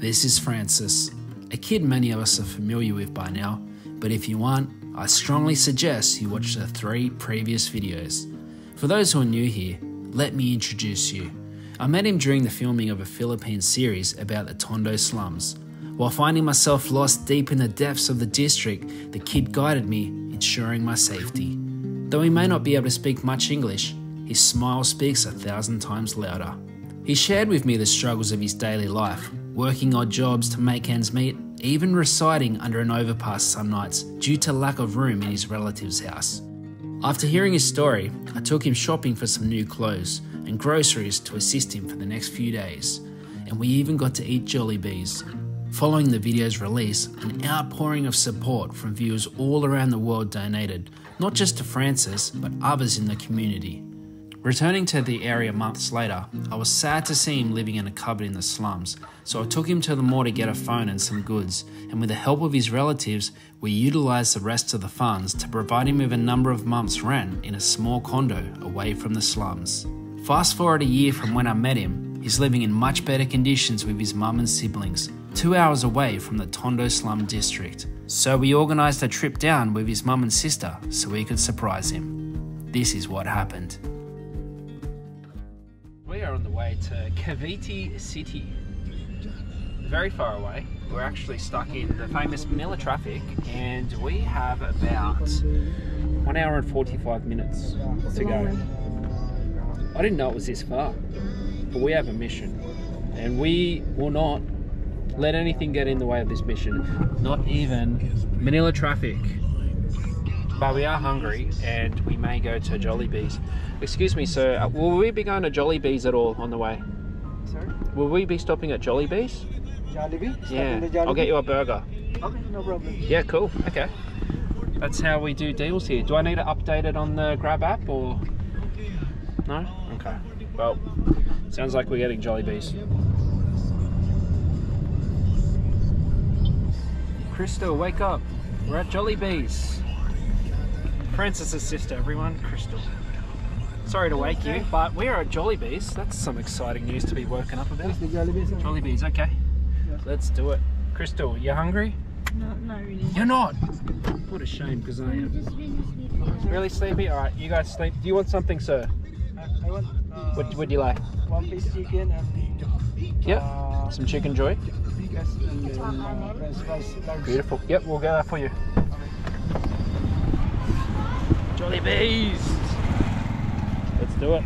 This is Francis, a kid many of us are familiar with by now, but if you aren't, I strongly suggest you watch the three previous videos. For those who are new here, let me introduce you. I met him during the filming of a Philippine series about the Tondo slums. While finding myself lost deep in the depths of the district, the kid guided me, ensuring my safety. Though he may not be able to speak much English, his smile speaks a thousand times louder. He shared with me the struggles of his daily life, working odd jobs to make ends meet, even residing under an overpass some nights due to lack of room in his relative's house. After hearing his story, I took him shopping for some new clothes and groceries to assist him for the next few days, and we even got to eat Jollibees. Following the video's release, an outpouring of support from viewers all around the world donated, not just to Francis, but others in the community. Returning to the area months later, I was sad to see him living in a cupboard in the slums, so I took him to the mall to get a phone and some goods, and with the help of his relatives, we utilised the rest of the funds to provide him with a number of months' rent in a small condo away from the slums. Fast forward a year from when I met him, he's living in much better conditions with his mum and siblings, two hours away from the Tondo slum district. So we organised a trip down with his mum and sister so we could surprise him. This is what happened. To uh, Cavite City. Very far away. We're actually stuck in the famous Manila traffic and we have about one hour and 45 minutes to go. I didn't know it was this far, but we have a mission and we will not let anything get in the way of this mission, not even Manila traffic. But we are hungry and we may go to Jollibees. Excuse me, sir, uh, will we be going to Jollibees at all on the way? Sorry? Will we be stopping at Jollibees? Jollibee? Yeah, Jollibee? I'll get you a burger. Okay, no problem. Yeah, cool. Okay. That's how we do deals here. Do I need to update it on the Grab app or no? Okay. Well, sounds like we're getting Jollibees. Crystal, wake up. We're at Jollibees. Francis's sister, everyone. Crystal. Sorry to wake you, but we are at Jollibees. That's some exciting news to be woken up about. Where's the Jollibee? Jollibees, okay. Let's do it. Crystal, you hungry? No, not really. You're not. What a shame, because I just really sleepy. Really sleepy? Alright, you guys sleep. Do you want something, sir? I, I want uh, What would you like? one piece chicken and Yep. uh, Some Chickenjoy? yes, and then uh, french fries. large. Beautiful. Yep, we'll get that for you. Jollibees! Do it.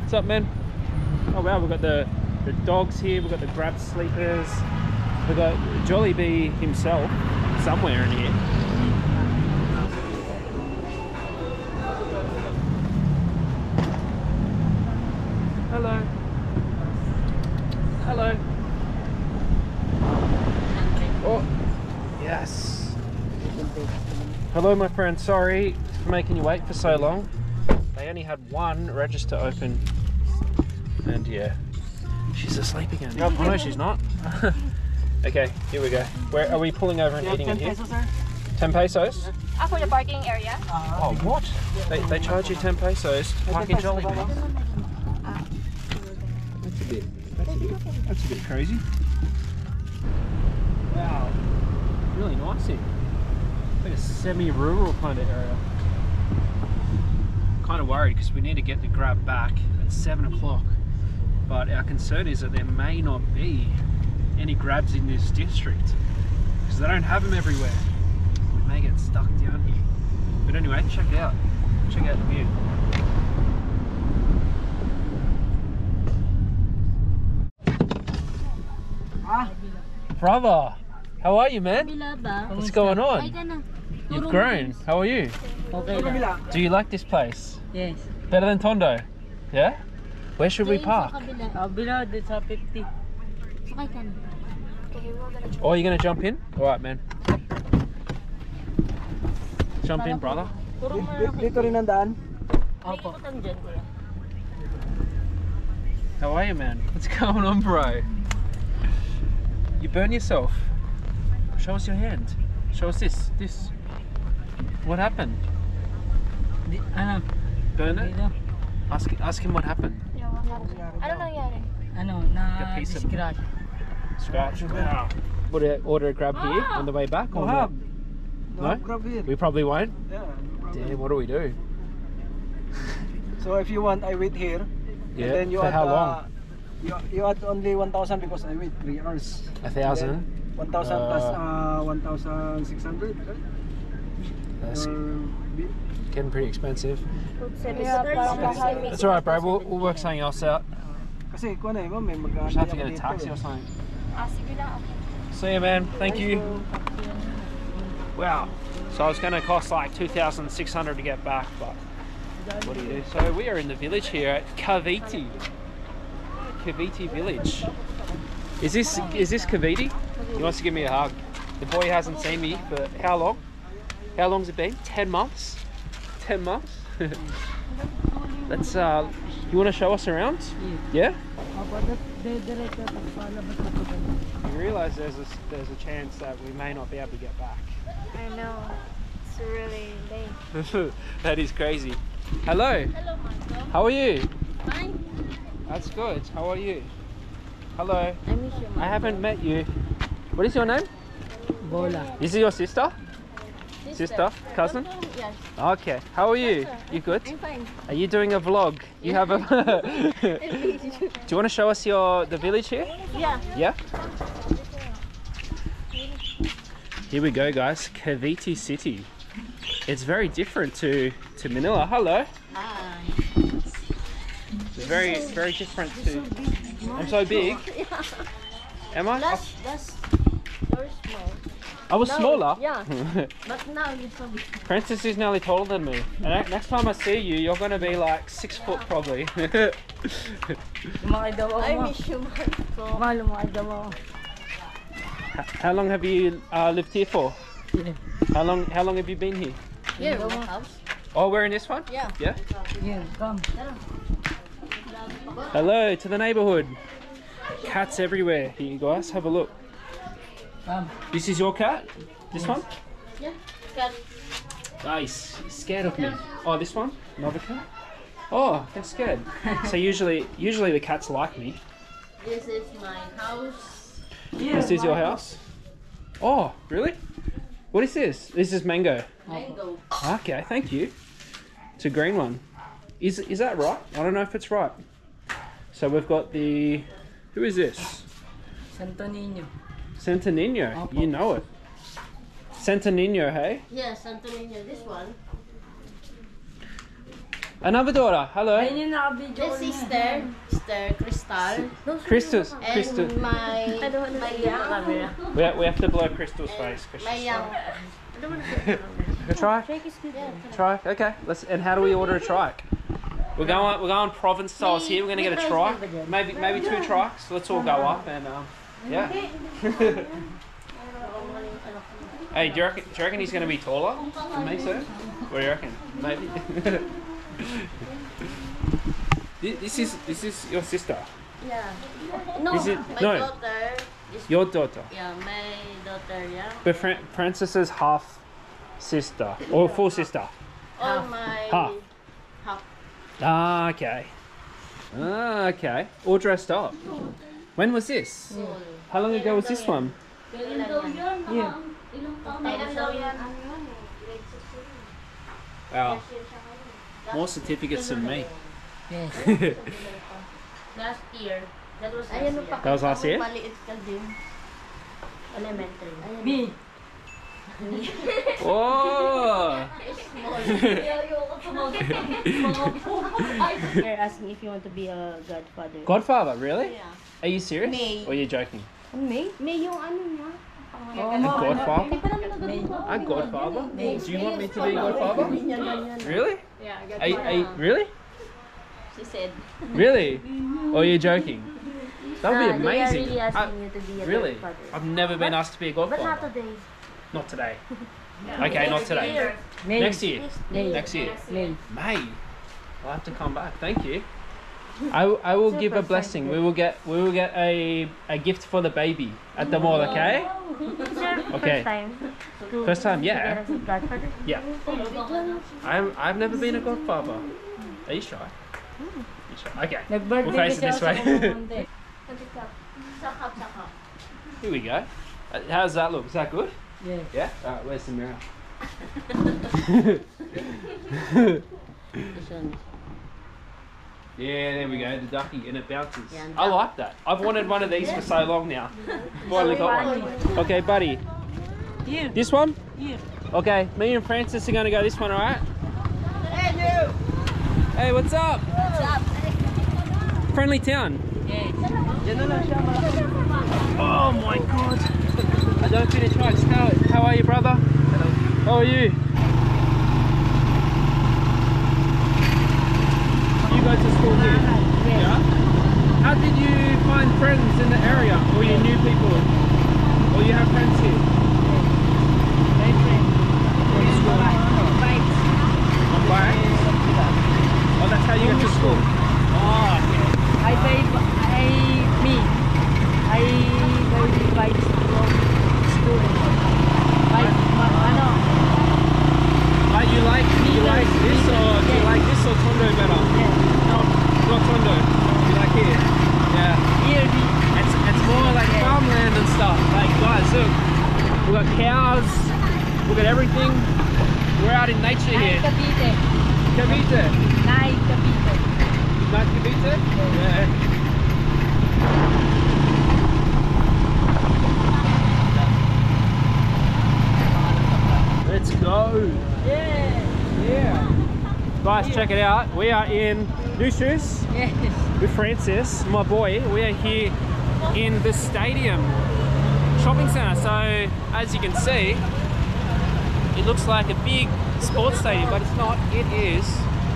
What's up, man? Oh wow, we've got the, the dogs here, we've got the grab sleepers, we've got Jollibee himself somewhere in here. Hello. Hello. Oh, yes. Hello, my friend. Sorry for making you wait for so long. They only had one register open, and yeah, she's asleep again. Oh no, she's not. okay, here we go. Where are we pulling over and You have eating 10 it here? pesos, sir? Ten pesos. Ah, for the parking area? Oh, what? They, they charge you ten pesos to park in Jollibee. That's a bit. That's a bit. That's a bit crazy. Wow, really nice here. Like a semi-rural kind of area. Kind of worried because we need to get the grab back at seven o'clock. But our concern is that there may not be any grabs in this district because they don't have them everywhere. We may get stuck down here. But anyway, check it out. Check out the view. Ah, Brother, how are you, man? What's going on? Ka na. You've grown. How are you? Okay ito lang. Do you like this place? Yes. Better than Tondo? Yeah? Where should we park? Sa kabila. Kabila, din sa 50. Sakay ka na. Okay, we're gonna try. Oh, you're gonna jump in? Alright, man. Jump in, brother. Turong Di- na di- Dito rin ang daan. Opo. Ikutan dyan, kuya. How are you, man? What's going on, bro? You burn yourself. Show us your hand. Show us this. This. What happened? Di, ano, Burn it? dito. Ask, ask him what happened. Yeah, what happened? Ano nangyari? ano, na piece of- discrash. Scratch. Wow. Would I order a grab here on the way back? Or have. No? No, have grab here. We probably won't. Yeah. Damn, what do we do? So if you want, I wait here. Yeah. And then you For add, how uh, long? you, you add only 1,000 because I wait 3 hours. A thousand. 1,000 plus Uh, uh, 1,600, right? That's getting pretty expensive. Yeah. That's alright, bro. We'll, we'll work something else out. Kasi ko na eh, may mag Just have to get a taxi or something. Ah, sige na. See you, man. Thank you. Wow. So it's going to cost like 2,600 to get back, but what do you do? So we are in the village here at Cavite. Cavite village. Is this is this Cavite? He wants to give me a hug. The boy hasn't seen me for how long? How long's it been? 10 months? 10 months? Let's uh you want to show us around? Yeah? Opo, diretso, palabas na po kayo. You realise there's a there's a chance that we may not be able to get back. I know. It's really late. that is crazy. Hello. Hello, Marco. How are you? Fine. That's good. How are you? Hello. I miss you, I haven't met you. What is your name? Bola. This Is it your sister? Sister? Cousin? Yes. Okay. How are you? You good? I'm fine. Are you doing a vlog? You have a. Do you want to show us your the village here? Yeah. Yeah. Here we go, guys. Cavite City. It's very different to to Manila. Hello. Hi. It's very very different to. I'm so big. Am I? That's, that's, you're small. I was No, smaller. yeah. But now you're so big. Princess is nearly taller than me. And next time I see you, you're gonna be like six foot probably. Lumaki daw. I miss you, Marco. Ma, lumaki daw how long have you uh, lived here for? Yeah. How long? How long have you been here? Here, my house. Oh, we're in this one. Yeah. Yeah. Yeah, come. Hello to the neighborhood. Cats everywhere. Here, you guys, have a look. Come. This is your cat. This one. Yeah. Cat. Nice. He's scared of me. Oh, this one. Another cat. Oh, they're scared. so usually, usually the cats like me. This is my house. Yeah, This is your house. Oh, really? What is this? This is mango. Mango. Okay, thank you. It's a green one. Is is that right? I don't know if it's right. So we've got the. Who is this? Santo Niño. Santa Nino. You know it. Santa Nino, hey? Yes, Santo Niño. This one. Another daughter. Hello. Ayun yung naka-video This ko na. sister. Sister Crystal. Christus. And Christus. my, my young. We have, we have to blow Crystal's face. 'cause My young. I don't want to Try. Trike. Okay. Let's. And how do we order a trike? We're going. We're going province styles here. We're gonna get a trike. Maybe maybe two trikes. Let's all go up and um, yeah. hey, do you, reckon, do you reckon he's gonna be taller than me, sir? What do you reckon? Maybe. This is this is your sister. Yeah. No, Is it- my no. daughter. Your daughter. yeah, my daughter, yeah. But Fran- Francis's half sister or full sister. All my Half. half. Ah, okay. Ah, okay. All dressed up. When was this? Hmm. How long ago was this one? Yeah. Ilan daw yan? Wow. More certificates than me. Yes. Last year. That was last year. pa. That was last year? Maliit ka din. Elementary. Me. Oh! They're asking if you want to be a godfather. Godfather, really? Yeah. Are you serious? May. Or are oh, you joking? May? May yung ano niya. Oh, A ma. godfather? Hindi pa namin May. A godfather? May. Do you want me to be a godfather? Ganyan, ganyan. Really? Yeah, I, you, are you, really? She said. Really? Or are you joking? That would be Nah, They are amazing. really I, you to be a really? I've never been asked to be a godfather. But not today. Not today. Okay, not today. May. Next year. May. Next year. May. May. I'll have to come back. Thank you. I, w- I will give a blessing. We will get we will get a, a gift for the baby at the mall. Okay. Okay. First time. First time, yeah. godfather. Yeah. I'm I've never been a godfather. Are you shy? Hmm. You shy? Okay. We'll face it this way. Kumunti. Suck up, suck up. Here we go. Uh, How does that look? Is that good? Yeah. Yeah? Alright, where's the mirror? Yeah, there we go, the ducky, and it bounces. Yeah, I like that. I've wanted one of these for so long now. Finally got one. Okay, buddy. Here. This one? Here. Okay, me and Francis are gonna go this one, alright? Hey, what's up? What's up? Friendly town. Oh my god. I don't finish right. How, how are you, brother? Hello. How are you? Go to school here? Yeah. How did you find friends in the area? Or you knew people? Or you have friends here? Friend. From school? Bikes. On bikes? Oh, that's how you get to school? Oh, okay. I buy, I, me, I buy bikes from school. Bike, ma- ano, Like you like you like this or do you like this or Tondo better? yeah, no, Not Tondo. You like here? Yeah. here, me. It's it's more like farmland and stuff. Like guys, look. We've got cows, we've got everything. We're out in nature Night here. Cavite. Cavite. Night Cavite. Not Cavite? Yeah. Let's go. Yeah. Yeah. Guys, check it out. We are in New Shoes. Yes. with Francis, my boy. We are here in the stadium shopping centre. So as you can see, it looks like a big sports stadium, but it's not. It is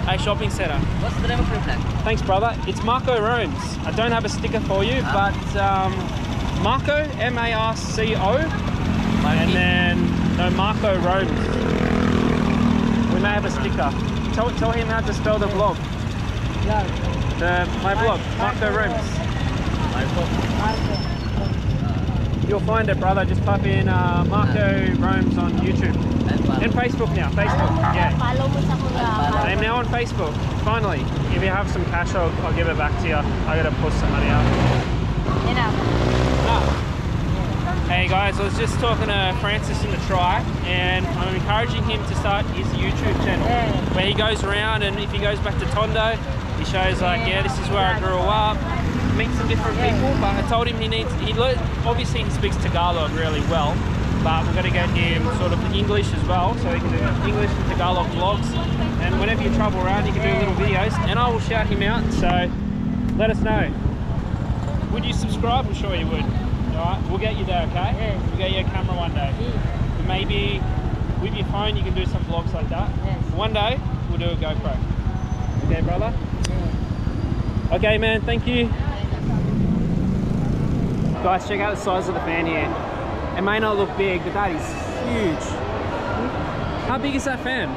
a shopping centre. What's the name of your plan? Thanks, brother. It's Marco Roams. I don't have a sticker for you, but um, Marco, M-A-R-C-O, and then no Marco Roams. We may have a sticker. Tell, tell him how to spell the blog. The, my blog, Marco Roams. My blog. You'll find it, brother. Just type in uh, Marco Roams on YouTube and Facebook now. Facebook, yeah. I'm now on Facebook. Finally, if you have some cash, I'll, I'll give it back to you. I gotta push some money out. Enough. Hey guys, I was just talking to Francis in the try, and I'm encouraging him to start his YouTube channel where he goes around and if he goes back to Tondo, he shows like, yeah, this is where I grew up, meet some different people. But I told him he needs, he obviously he speaks Tagalog really well, but we're gonna get him sort of English as well, so he can do English and Tagalog vlogs. And whenever you travel around, you can do little videos, and I will shout him out. So let us know. Would you subscribe? I'm sure you would. All right, we'll get you there, okay? Yes. We'll get you a camera one day. Yes. Maybe with your phone you can do some vlogs like that. Yes. One day we'll do a GoPro. Okay, brother? Okay, man, thank you. Guys, check out the size of the fan here. It may not look big, but that is huge. How big is that fan?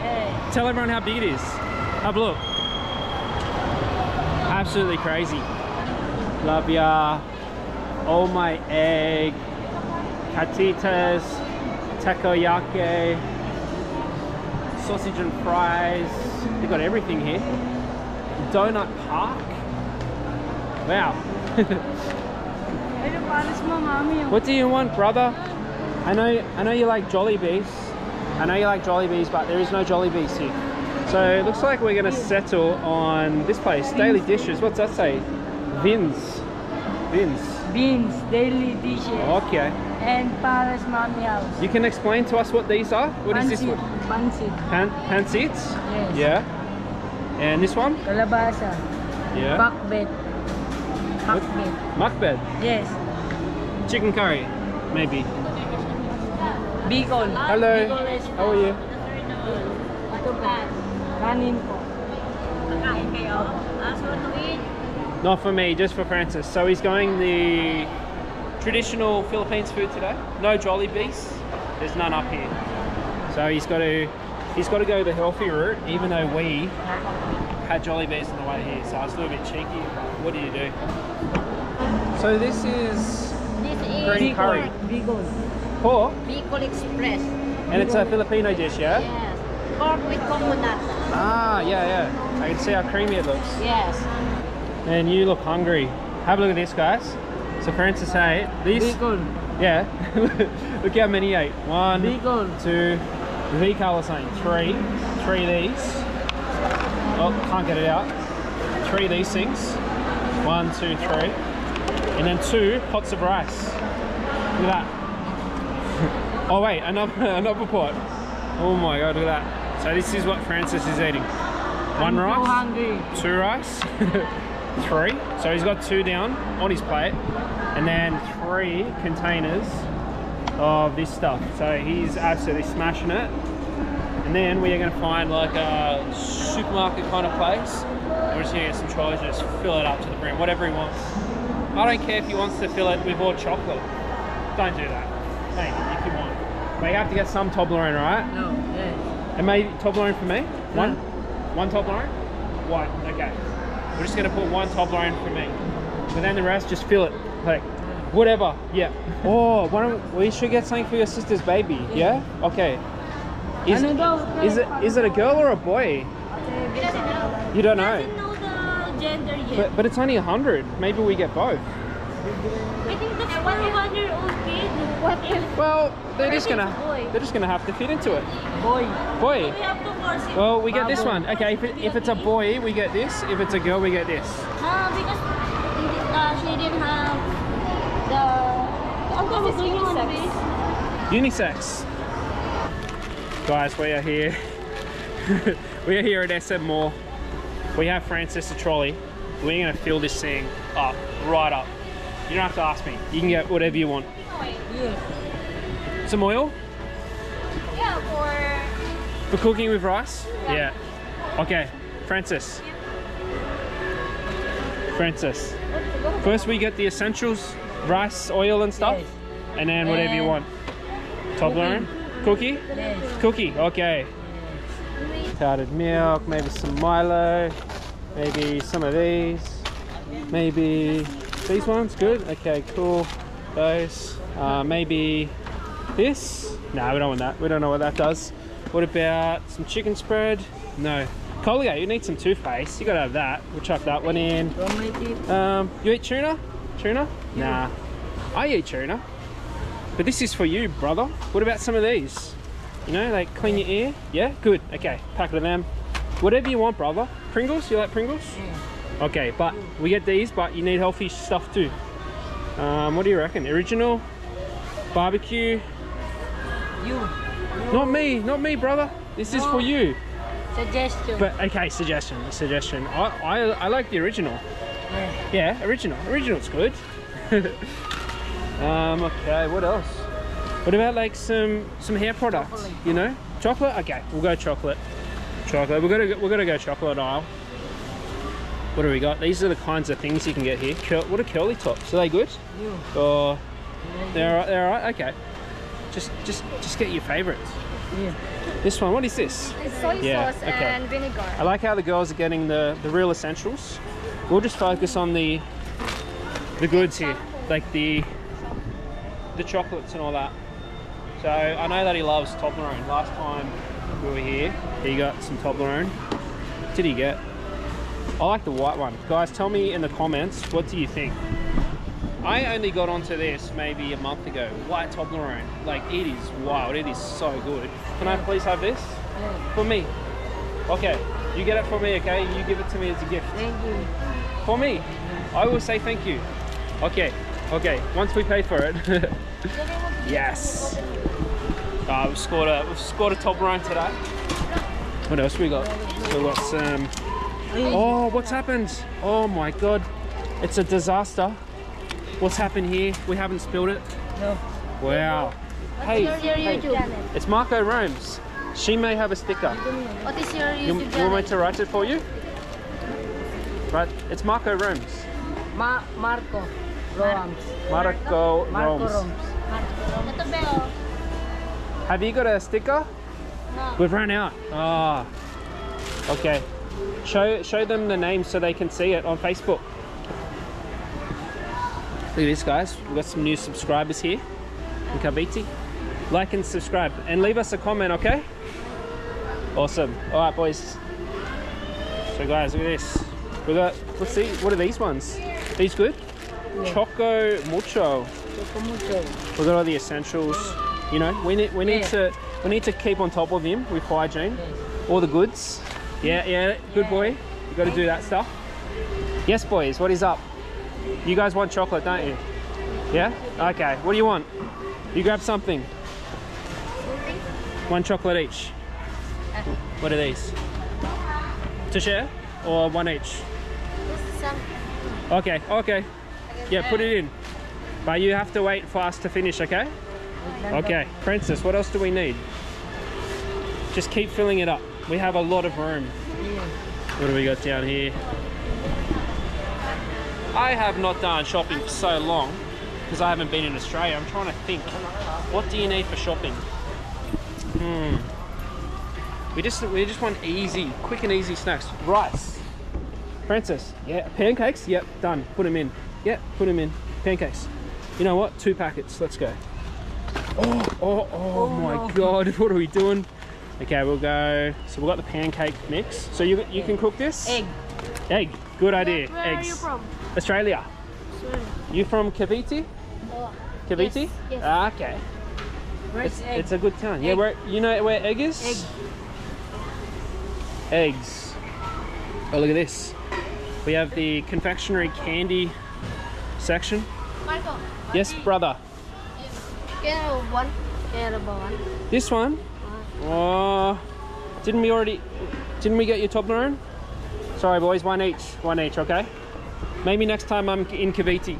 Tell everyone how big it is. Have a look. Absolutely crazy. Love ya. Oh my egg. Catitas. Takoyaki. Sausage and fries. They've got everything here. Donut Park. Wow. What do you want, brother? I know, I know you like Jolly Jollibees. I know you like Jolly Jollibees, but there is no Jolly Jollibees here. So it looks like we're gonna settle on this place, Daily Dishes. What's that say? Vins. Vins. Beans, daily dishes, Okay. and Paris mami house. You can explain to us what these are? What is this Pancit, one? Pan pancits? Yes. Yeah. And this one? Kalabasa. Yeah. Bakbet. Bakbet. Makbed. Yes. Chicken curry. Maybe. Bicol. Hello. How are you? Ito po. Kanin po. Kakain kayo? Ah, so. Not for me, just for Francis. So he's going the traditional Philippines food today. No Jollibees. There's none up here. So he's got to he's got to go the healthy route, even though we had Jollibees on the way here. So I was a little bit cheeky. What do you do? So this is This is Green curry. Bicol. pork, Bicol Express. and it's a Filipino dish, yeah? Yes. Pork with coconut. Ah, yeah, yeah. I can see how creamy it looks. Yes. And you look hungry. Have a look at this, guys. So Francis ate these. Bacon. Yeah. Look how many he ate. One, Bacon. two, V colour saying three. Three of these. Oh, can't get it out. Three of these things. One, two, three. And then two pots of rice. Look at that. oh wait, another another pot. Oh my god, look at that. So this is what Francis is eating. One I'm rice, so hungry. two rice, three. So he's got two down on his plate, and then three containers of this stuff. So he's absolutely smashing it. And then we are going to find like a supermarket kind of place. We're just going to get some trolleys and just fill it up to the brim, whatever he wants. I don't care if he wants to fill it with all chocolate. Don't do that. Mate, if you want. But you have to get some Toblerone, right? No, yes. And maybe Toblerone for me? One? One Toblerone? One, okay. We're just gonna put one Toblerone for me. But then the rest, just fill it. Like, whatever, yeah. Oh, why don't we should get something for your sister's baby, yeah? Okay. Is, is it is it a girl or a boy? He doesn't know. You don't know. know the gender yet. But, but it's only a hundred. Maybe we get both. I think that's for a one-year-old kid. What Well, they're just gonna boy. they're just gonna have to fit into it. Boy. Boy. we have to force it? Well, we get this Bubble. one. Okay, if, it, if it's a boy, we get this. If it's a girl, we get this. Ah, because uh, she didn't have the. Ang tawag doon yung ano, base? Unisex. Guys, we are here. we are here at SM Mall. We have Francis a trolley. We're gonna fill this thing up, right up. You don't have to ask me. You can get whatever you want. Yes. Some oil Yeah, for for cooking with rice? Yeah. Okay, Francis. Francis. First we get the essentials, rice, oil and stuff. Yes. And then whatever you And want. Toblerone? Cookie? Yes. Cookie, okay. Powdered milk, maybe some Milo, maybe some of these, maybe these ones, good? Okay, cool. Those, uh, maybe this? No, we don't want that. We don't know what that does. What about some chicken spread? No. Colgate, you need some toothpaste. You gotta have that. We'll chuck that one in. From my teeth. Um, you eat tuna? Tuna? Nah. I eat tuna. But this is for you, brother. What about some of these? You know, like clean your ear? Yeah? Good. Okay, packet of them. Whatever you want, brother. Pringles? You like Pringles? Okay, but we get these, but you need healthy stuff too. Um, what do you reckon? Original? Barbecue? You. Not me, not me, brother. This is for you. Suggestion. But okay, suggestion, suggestion. I, I, I like the original. yeah. Yeah, original. Original's good. um, okay, what else? What about like some some hair products? Chocolate. You know, chocolate. Okay, we'll go chocolate. Chocolate. We're gonna go- we're gonna go chocolate aisle. What do we got? These are the kinds of things you can get here. Cur what are curly tops? Are they good? You. Or they're alright- they're alright. Okay. Just just just get your favorites. Yeah. This one. What is this? It's soy Yeah, sauce okay. and vinegar. I like how the girls are getting the, the real essentials. We'll just focus on the the goods here, like the the chocolates and all that. So I know that he loves Toblerone. Last time we were here, he got some Toblerone. What did he get? I like the white one. Guys, tell me in the comments, what do you think? I only got onto this maybe a month ago. White Toblerone. Like, it is wild. It is so good. Can I please have this? Yeah. For me. Okay, you get it for me, okay? You give it to me as a gift. Thank you. For me. I will say thank you. Okay, okay, once we pay for it. yes. Uh, we've scored a we've scored a Toblerone today. What else we got? We got some Oh, what's happened? Oh my god. It's a disaster. What's happened here? We haven't spilled it. No. Wow. Hey, your, hey, YouTube? it's Marco Roams. She may have a sticker. What is your You, YouTube you want channel? me to write it for you? Right, it's Marco Roams. Ma Marco. Roams. Marco, Marco Roams. Ba, oh? Have you got a sticker? No. We've run out. Ah. Okay. Show show them the name so they can see it on Facebook. Look at this, guys. We've got some new subscribers here in Cavite. Like and subscribe and leave us a comment, okay? Awesome. All right, boys. So, guys, look at this. We got. Let's see. What are these ones? These good? Choco Mucho. Choco mucho. We've got all the essentials. You know, we need we need Yeah. to we need to keep on top of him with hygiene. All the goods. Yeah, yeah, good boy. You got to do that stuff. Yes, boys. What is up? You guys want chocolate, don't you? Yeah. Okay. What do you want? You grab something. One chocolate each. What are these? To share or one each? This is some. Okay. Okay. Yeah, put it in. But you have to wait for us to finish, okay? Okay, Princess, what else do we need? Just keep filling it up. We have a lot of room. What do we got down here? I have not done shopping for so long because I haven't been in Australia. I'm trying to think. What do you need for shopping? Hmm. We just we just want easy, quick and easy snacks. Rice. Francis. Yeah. Pancakes. Yep. Done. Put them in. Yep. Put them in. Pancakes. You know what? Two packets. Let's go. Oh, oh, oh, my god, what are we doing? Okay, we'll go. So we've got the pancake mix. So you you can cook this? Egg. Egg. Good idea. Where Eggs. are you from? Australia. Sweden. You from Cavite? Oh, Cavite? Yes, yes. Ah, okay. Where's It's, it's a good town. Yeah, Egg. where you know where egg is? Egg. Eggs. Oh, look at this. We have the confectionery candy section. Michael, Yes, brother. I one? I one? This one. Oh, didn't we already? Didn't we get your Toblerone? Sorry, boys. One each. One each. Okay. Maybe next time I'm in Cavite.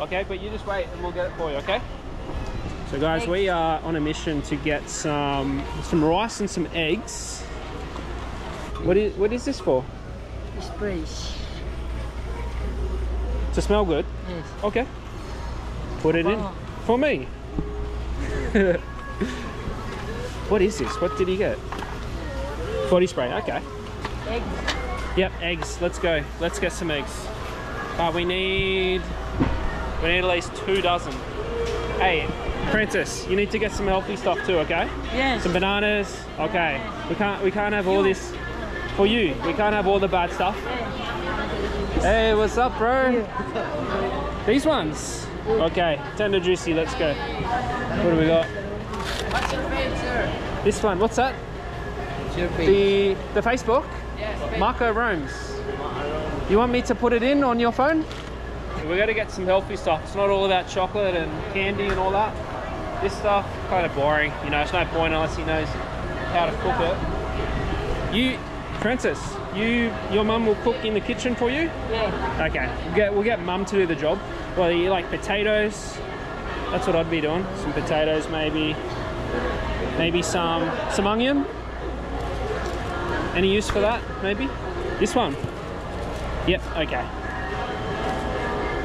Okay, but you just wait and we'll get it for you. Okay. So, guys, we are on a mission to get some some rice and some eggs. What is what is this for? It's Spray. To smell good. Yes. Okay. Put it in for me. what is this? What did he get? Body spray. Okay. Egg. Yep, eggs. Let's go. Let's get some eggs. Uh, we need we need at least two dozen. Hey, Princess, you need to get some healthy stuff too. Okay. Yes. Some bananas. Okay. We can't we can't have all this for you. We can't have all the bad stuff. Hey, what's up, bro? These ones. Okay, tender juicy. Let's go. What do we got? What's your face, sir? This one. What's that? The the Facebook. Yes. Marco Roams. You want me to put it in on your phone? We got to get some healthy stuff. It's not all about chocolate and candy and all that. This stuff kind of boring. You know, it's no point unless he knows how to cook it. You, Francis, you, your mum will cook in the kitchen for you. Yeah. Okay, we'll get, we'll get mum to do the job. Well, you like potatoes? That's what I'd be doing. Some potatoes, maybe. Maybe some some onion. Any use for that? Maybe. This one. Yep. Okay.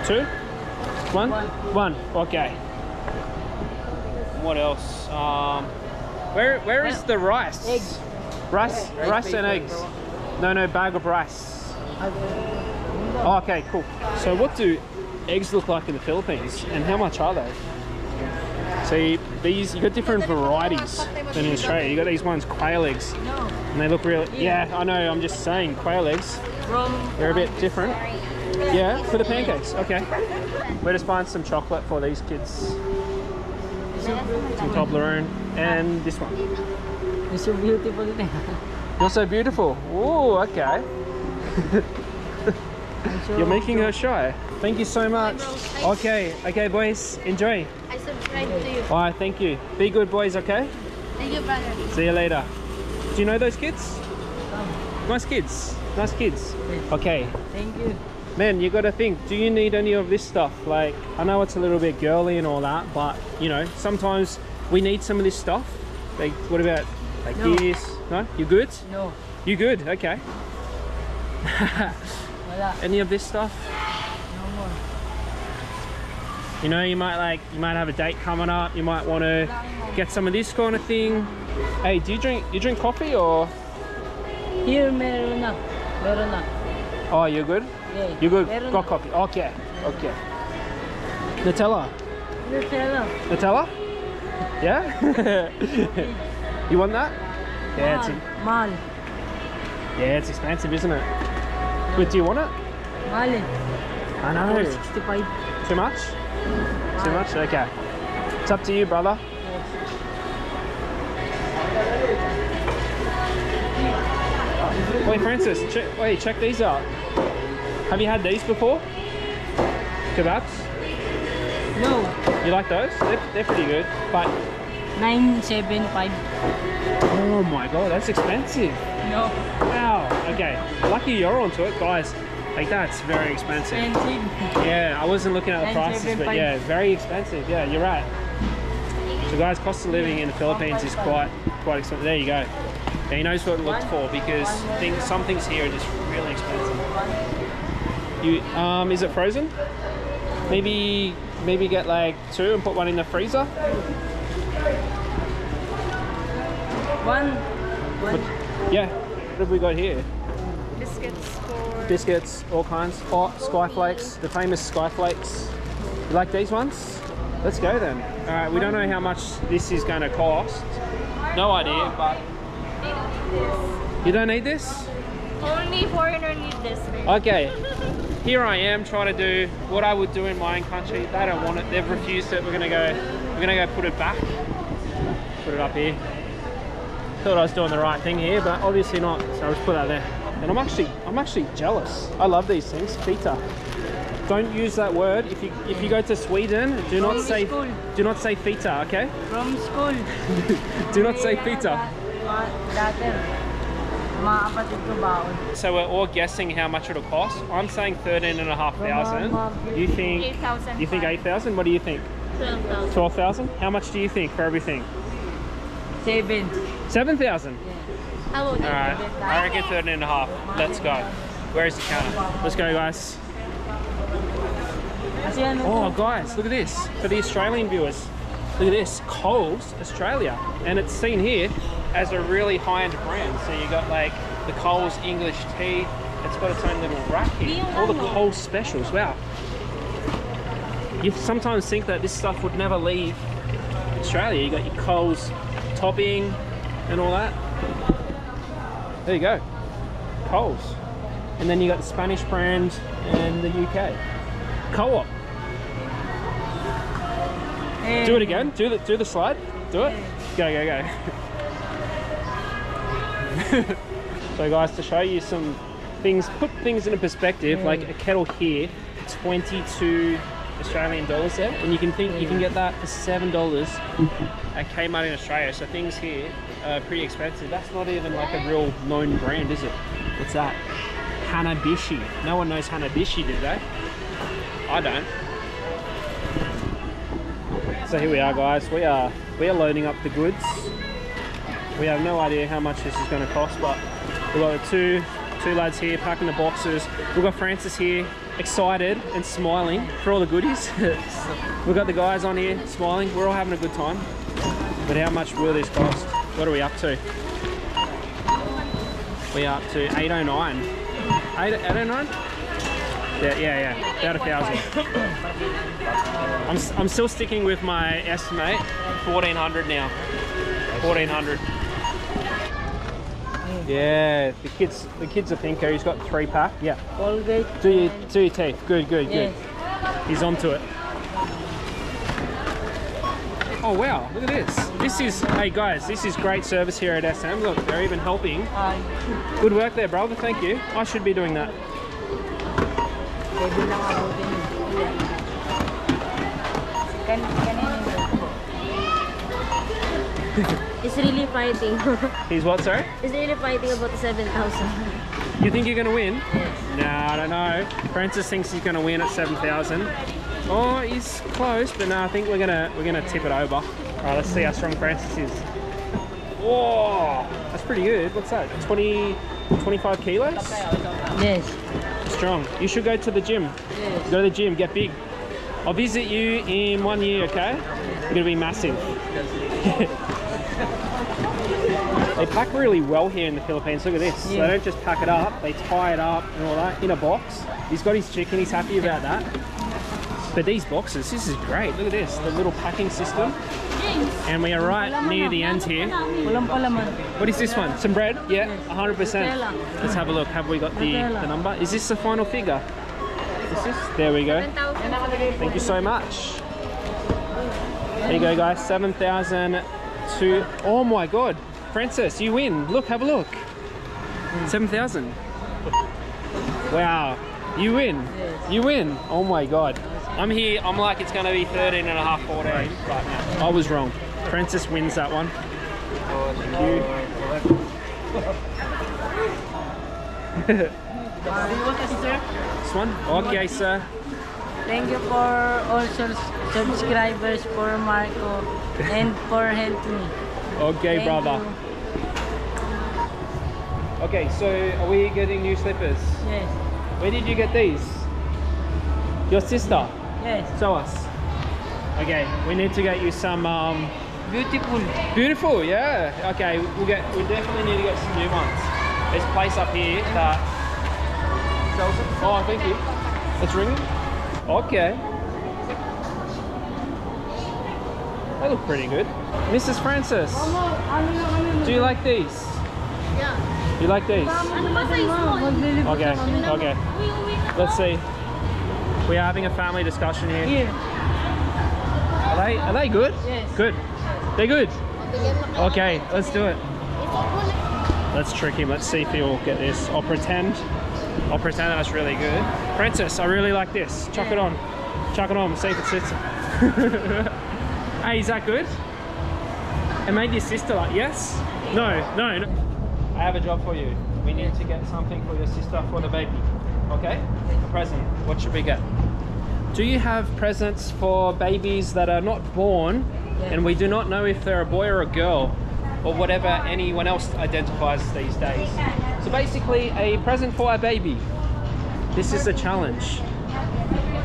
Two. One. One. Okay. What else? Um, where where is the rice? Eggs. Rice, Rice rice and eggs. No, no, bag of rice. Oh, okay, cool. So what do eggs look like in the Philippines and how much are they? So you, these, you got different varieties than in Australia. You got these ones, quail eggs, No. And they look real, yeah, I know, I'm just saying, quail eggs, From they're a bit different. Yeah, for the pancakes, okay. We're just buying some chocolate for these kids. Some Toblerone, and this one. You're so beautiful. You're so beautiful. Oh, okay. You're making her shy. Thank you so much. Okay, okay, boys, enjoy. I subscribe to you. All right, thank you. Be good, boys, okay? Thank you, brother. See you later. Do you know those kids? Nice kids. Nice kids. Okay. Thank you. Man, you gotta think, do you need any of this stuff? Like, I know it's a little bit girly and all that, but, you know, sometimes we need some of this stuff. Like, what about, like No. this? No? You good? No. You good? Okay. Any of this stuff? You know, you might like, you might have a date coming up. You might want to get some of this kind of thing. Hey, do you drink? You drink coffee or? Here, meron na. Meron. Oh, you're good. Yeah. You good? Meron Got coffee. Okay. Okay. Nutella. Nutella. Nutella? Yeah. you want that? Yeah, it's Mal. yeah, it's expensive, isn't it? But do you want it? Malin. I know. 65. Too much? Too much? Okay. It's up to you, brother. Wait, Francis, check, wait, check these out. Have you had these before? Kebabs? No. You like those? They're, they're pretty good. But, 975. oh my god, that's expensive. No. Wow. Okay. Lucky you're onto it, guys. Like, that's very expensive. Yeah, I wasn't looking at the prices, but 975. yeah, very expensive. Yeah, you're right. So guys, cost of living in the Philippines is quite quite expensive. There you go. Yeah, he knows what to look for because things, some things here are just really expensive. You, um, is it frozen? Maybe, maybe get like two and put one in the freezer. One. One. Yeah. What have we got here? Biscuits all kinds. Oh, Skyflakes, the famous Skyflakes. You like these ones? Let's go then. All right, we don't know how much this is going to cost. No idea, but you don't need this. Only foreigner need this. babe. Okay, here I am trying to do what I would do in my own country. They don't want it. They've refused it. We're gonna go. We're gonna go put it back. Put it up here. Thought I was doing the right thing here, but obviously not. So I'll just put that there. And I'm actually, I'm actually jealous. I love these things. Fita. Don't use that word. If you if you go to Sweden, do not say school. do not say fita. Okay? From school. Do not say fita. Dati, mga kapatid ko baon. So we're all guessing how much it'll cost. I'm saying thirteen and a half thousand. You think? 8,000. You think eight thousand? What do you think? 12,000. Twelve thousand? How much do you think for everything? Seven. Seven thousand. How about All right. I reckon thirteen and a half. Let's go. Where is the counter? Let's go, guys. Oh, guys, look at this. For the Australian viewers, look at this. Coles Australia, and it's seen here as a really high-end brand. So you got like the Coles English tea. It's got its own little rack here. All the Coles specials. Wow. You sometimes think that this stuff would never leave Australia. You got your Coles topping and all that. There you go. Coles. And then you got the Spanish brand and the UK. Co-op. Do it again. Do the do the slide. Do it. Go go go. so guys, to show you some things, put things into perspective. Like a kettle here, twenty-two Australian dollars there, and you can think you can get that for seven dollars at Kmart in Australia. So things here are pretty expensive. That's not even like a real known brand, is it? What's that? Hanabishi. No one knows Hanabishi, do they? I don't. So here we are guys, we are we are loading up the goods. We have no idea how much this is going to cost, but we've got the two two lads here packing the boxes. We've got Francis here, excited and smiling for all the goodies. we've got the guys on here smiling. We're all having a good time. But how much will this cost? What are we up to? We are up to 809. 8, 809? Yeah, yeah, yeah. About a thousand. I'm, I'm still sticking with my estimate. 1400 now. 1400. Yeah, the kids the kids are thinker. He's got three pack. Yeah. Colgate. Do your do your teeth. Good, good, good. Yes. He's onto it. Oh wow, look at this. This is hey guys, this is great service here at SM. Look, they're even helping. Ay, Good work there, brother. Thank you. I should be doing that. pwede lang abutin yun. Kan kanina yun. It's really fighting. He's what, sorry? He's really fighting about the 7,000. You think you're gonna win? No, I don't know. Francis thinks he's gonna win at 7,000. Oh, he's close, but no, I think we're gonna we're gonna tip it over. All right, let's see how strong Francis is. Whoa, that's pretty good. What's that? 20, 25 kilos? Yes. Strong. You should go to the gym. Yes. Go to the gym, get big. I'll visit you in one year, okay? You're gonna be massive. they pack really well here in the Philippines. Look at this. They don't just pack it up, they tie it up and all that in a box. He's got his chicken, he's happy about that. But these boxes, this is great. Look at this, the little packing system. And we are right near the end here. What is this one? Some bread? Yeah, 100%. Let's have a look. Have we got the, the number? Is this the final figure? princesses. There we go. Thank you so much. There you go, guys. 7,000 to. Oh my god. Francis, you win. Look, have a look. 7,000. Wow. You win. You win. Oh my god. I'm here. I'm like, it's going to be 13 and a half, 14. Right now. I was wrong. Francis wins that one. Thank you. this one? Okay, sir. Thank you for all subscribers for Marco and for helping me. Okay, Thank brother. you. Okay, so are we getting new slippers? Yes, Where did you get these? Your sister. yes. Show us. Okay, we need to get you some um, Beautiful. beautiful. Yeah. Okay, we'll get. We definitely need to get some new ones. There's a place up here that sells it. Oh, thank you. It's ringing. Okay. They look pretty good. Mrs. Francis, do you like these? Yeah. You like these? Ano ba size mo? Okay. Okay. Uwi-uwi na to. Let's see. We're having a family discussion here. Here. Are they are they good? Yes. Good. They're good. Bigyan mo kayo. Okay, let's do it. Let's trick him. Let's see if he'll get this. I'll pretend. I'll pretend that's really good. Princess, I really like this. Chuck it on. Chuck it on. See if it sits. hey, is that good? And made your sister like yes? No, no, no. I have a job for you. We need to get something for your sister for the baby. Okay? A present. What should we get? Do you have presents for babies that are not born and we do not know if they're a boy or a girl or whatever anyone else identifies these days? So basically, a present for a baby. This is a challenge.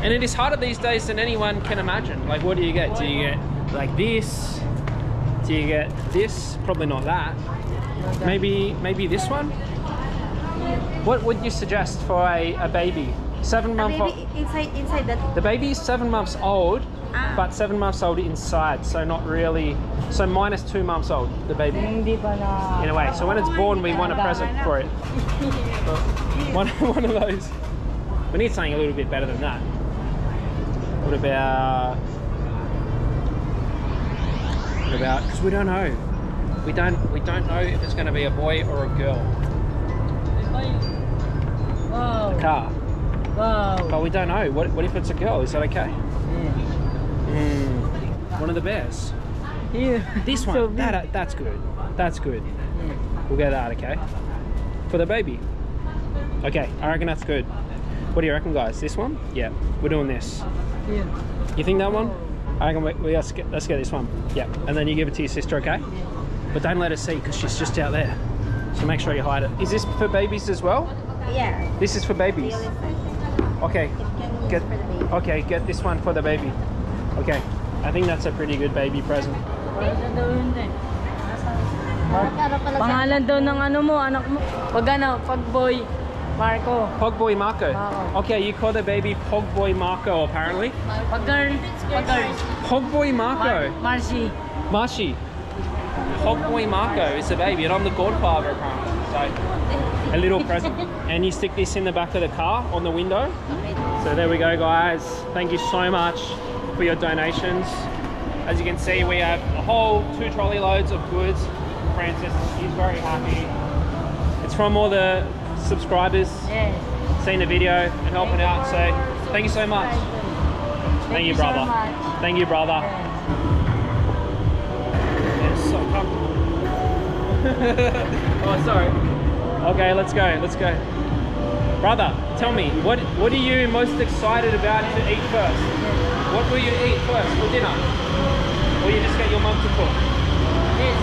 And it is harder these days than anyone can imagine. Like, what do you get? Do you get like this? Do you get this? Probably not that. Maybe, maybe this one. What would you suggest for a, a baby? Seven month old. Baby, inside, inside that. The baby is seven months old, Ah. but seven months old inside, so not really. So minus two months old, the baby, Hindi pa na. in a way. So when it's born, we want a present for it. One, one of those. We need something a little bit better than that. What about? What about? Because we don't know. We don't. We don't know if it's going to be a boy or a girl. Wow. Car. Wow. But we don't know. What, what if it's a girl? Is that okay? Yeah. Mm. One of the bears. Yeah. This one. So that, that's good. That's good. Yeah. We'll get that, okay? For the baby. Okay, I reckon that's good. What do you reckon, guys? This one? Yeah, we're doing this. Here. You think that one? I reckon we, we let's, get, let's get this one. Yeah, and then you give it to your sister, okay? But don't let her see because she's just out there. So make sure you hide it. Is this for babies as well? Yeah. This is for babies. Okay, get okay. Get this one for the baby. Okay, I think that's a pretty good baby present. Pangalan daw yun. Ano pala sa... Pangalan daw ng ano mo, anak mo. Pag ano, pag boy, Marco. Pogboy Marco. Marco. Okay, you call the baby Pogboy Marco apparently. Pag girl. Pogboy Marco. Mar- Marcy. Marshy. Hogboy Marco is the baby, and I'm the godfather apparently. So, a little present. And you stick this in the back of the car on the window. So there we go, guys. Thank you so much for your donations. As you can see, we have a whole two trolley loads of goods. Francis, he's very happy. It's from all the subscribers seeing the video and helping out. So thank you so much. Thank you, brother. Thank you, brother. Oh, sorry. Okay, let's go. Let's go. Brother, tell me, what what are you most excited about to eat first? What will you eat first for dinner? Or you just get your mum to cook? Yes.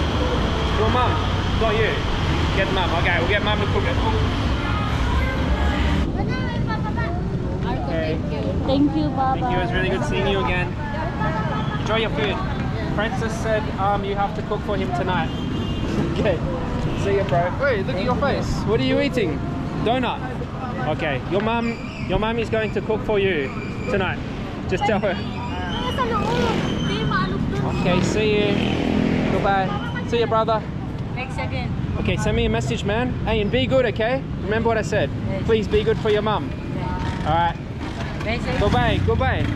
Your mum, not you. Get mum. Okay, we'll get mum to cook it. Okay. Thank you, Baba. Thank you. It was really good seeing you again. Enjoy your food. Francis said um, you have to cook for him tonight. okay. See you, bro. Hey, look at your face. What are you eating? Donut. Okay. Your mum, your mum is going to cook for you tonight. Just tell her. Sa loob. Di, maalog dun. Okay. See you. Goodbye. See you, brother. Next again. Okay. Send me a message, man. Hey, and be good. Okay. Remember what I said. Please be good for your mum. All right. Bye, sir. Goodbye, goodbye.